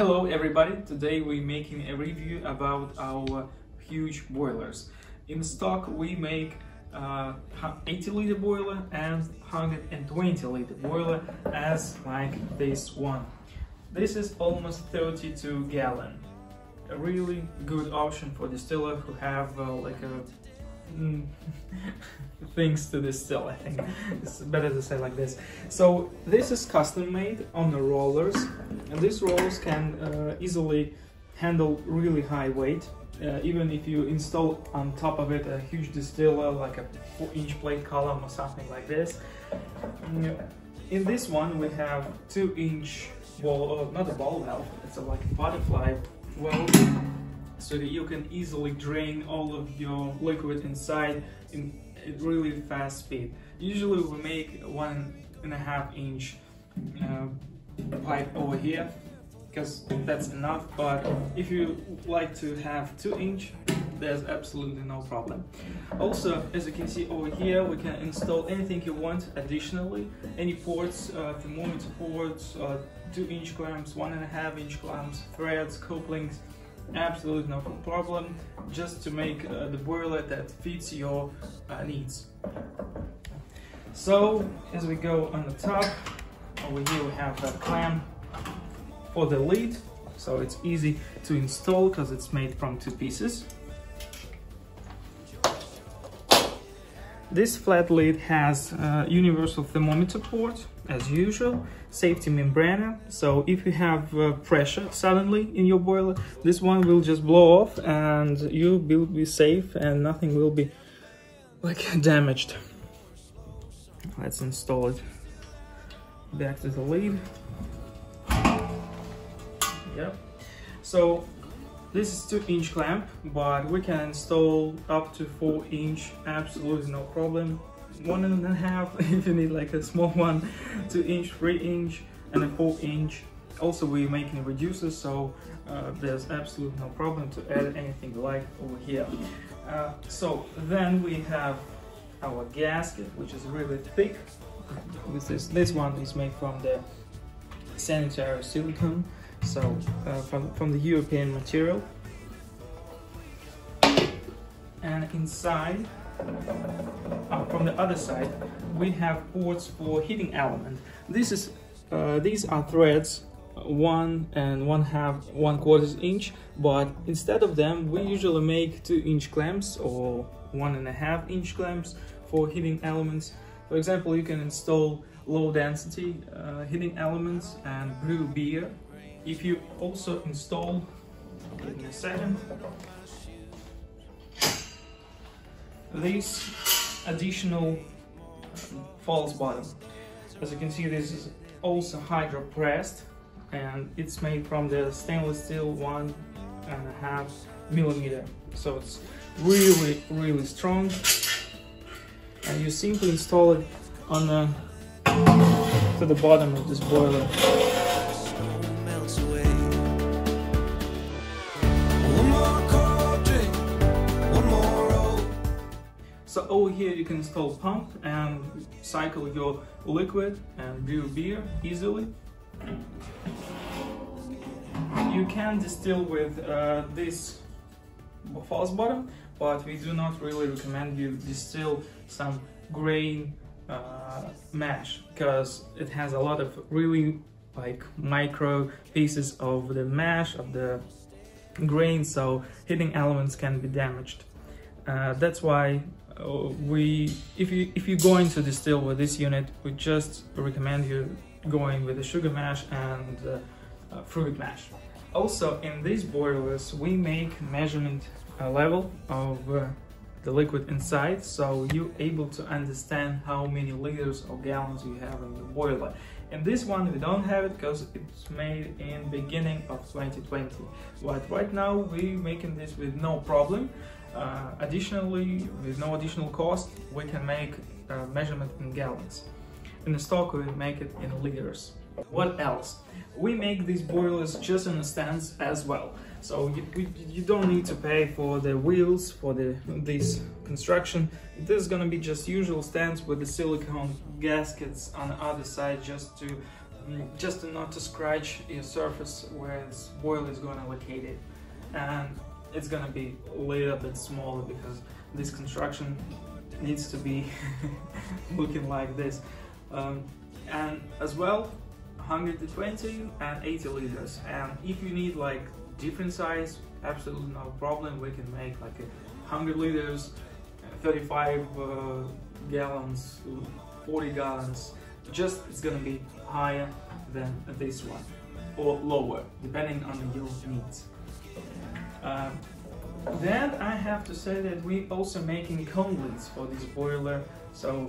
Hello everybody, today we're making a review about our huge boilers. In stock we make uh, 80 liter boiler and 120 liter boiler as like this one. This is almost 32 gallon. A really good option for distiller who have uh, like a things to distill I think. It's better to say like this. So this is custom made on the rollers. And these rollers can uh, easily handle really high weight. Uh, even if you install on top of it a huge distiller like a 4 inch plate column or something like this. Mm, in this one we have 2 inch wall uh, not a ball valve it's a like a butterfly valve so that you can easily drain all of your liquid inside in really fast speed. Usually we make one and a half inch uh, pipe over here because that's enough but if you like to have two inch there's absolutely no problem. Also as you can see over here we can install anything you want additionally. Any ports uh, thermometer ports uh, two inch clamps one and a half inch clamps threads couplings absolutely no problem. Just to make uh, the boiler that fits your uh, needs. So as we go on the top over here we have that clamp for the lid. So it's easy to install because it's made from two pieces. This flat lid has a universal thermometer port, as usual, safety membrane, so if you have uh, pressure suddenly in your boiler, this one will just blow off and you will be safe and nothing will be like damaged. Let's install it back to the lid. Yep. So this is 2 inch clamp, but we can install up to 4 inch, absolutely no problem. One and a half if you need like a small one, 2 inch, 3 inch, and a 4 inch. Also we're making reducers, so uh, there's absolutely no problem to add anything like over here. Uh, so then we have our gasket, which is really thick. This, is, this one is made from the sanitary silicone so uh, from, from the European material and inside uh, from the other side we have ports for heating element. This is uh, these are threads one and one half one quarters inch but instead of them we usually make two inch clamps or one and a half inch clamps for heating elements. For example you can install low density uh, heating elements and brew beer. If you also install, me a second, this additional false bottom. As you can see, this is also hydro pressed and it's made from the stainless steel one and a half millimeter. So it's really, really strong. And you simply install it on the to the bottom of this boiler. So over here you can install pump and cycle your liquid and brew beer easily. You can distill with uh, this false bottom, but we do not really recommend you distill some grain uh, mash because it has a lot of really like micro pieces of the mash of the grain so heating elements can be damaged uh, that's why we if you if you're going to distill with this unit we just recommend you going with the sugar mash and uh, uh, fruit mash. Also in these boilers we make measurement uh, level of uh, the liquid inside so you're able to understand how many liters or gallons you have in the boiler. In this one we don't have it because it's made in beginning of 2020 but right now we're making this with no problem uh, additionally, with no additional cost, we can make a measurement in gallons. In the stock, we make it in liters. What else? We make these boilers just in a stands as well. So you, you don't need to pay for the wheels, for the this construction. This is gonna be just usual stands with the silicone gaskets on the other side just to mm, just not to scratch your surface where this boiler is gonna locate it. And it's gonna be a little bit smaller because this construction needs to be looking like this. Um, and as well, 120 and 80 liters. And if you need like different size, absolutely no problem. We can make like a 100 liters, 35 uh, gallons, 40 gallons. Just it's gonna be higher than this one or lower, depending on your needs. Um, then I have to say that we also making cone lids for this boiler. So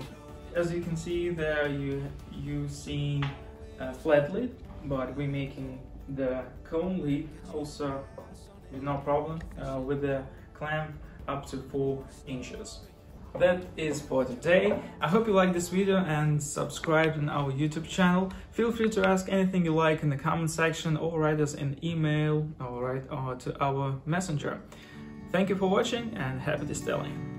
as you can see there, you you see a flat lid, but we're making the cone lid also with no problem uh, with the clamp up to four inches. That is for today. I hope you like this video and subscribe to our YouTube channel. Feel free to ask anything you like in the comment section or write us an email or write or to our messenger. Thank you for watching and happy distilling.